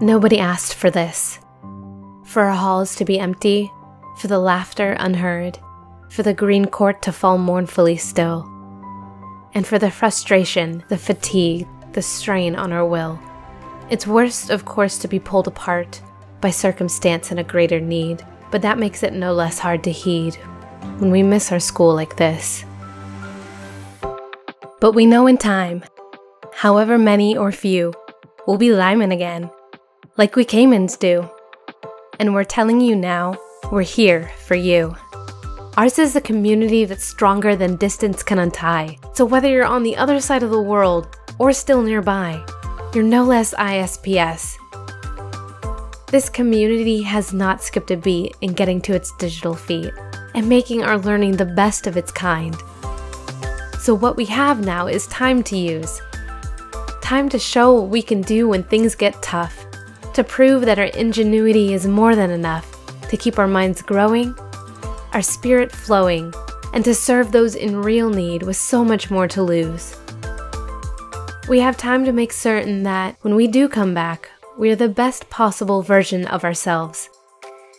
Nobody asked for this. For our halls to be empty, for the laughter unheard, for the green court to fall mournfully still, and for the frustration, the fatigue, the strain on our will. It's worst, of course, to be pulled apart by circumstance and a greater need, but that makes it no less hard to heed when we miss our school like this. But we know in time, however many or few, we'll be Lyman again like we Caymans do. And we're telling you now, we're here for you. Ours is a community that's stronger than distance can untie. So whether you're on the other side of the world or still nearby, you're no less ISPS. This community has not skipped a beat in getting to its digital feet and making our learning the best of its kind. So, what we have now is time to use. Time to show what we can do when things get tough to prove that our ingenuity is more than enough to keep our minds growing, our spirit flowing, and to serve those in real need with so much more to lose. We have time to make certain that when we do come back, we are the best possible version of ourselves.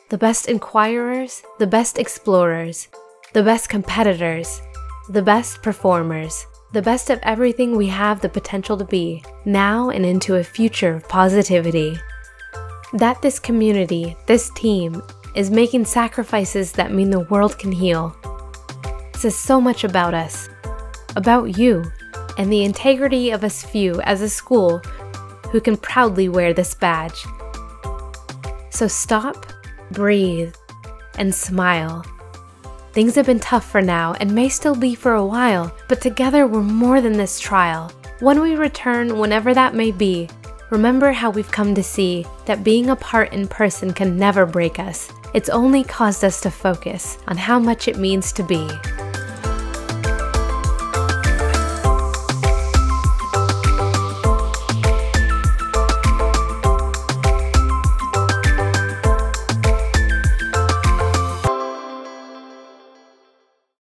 The best inquirers, the best explorers, the best competitors, the best performers, the best of everything we have the potential to be, now and into a future of positivity. That this community, this team, is making sacrifices that mean the world can heal says so much about us, about you, and the integrity of us few as a school who can proudly wear this badge. So stop, breathe, and smile. Things have been tough for now and may still be for a while, but together we're more than this trial. When we return, whenever that may be, Remember how we've come to see that being apart in person can never break us. It's only caused us to focus on how much it means to be.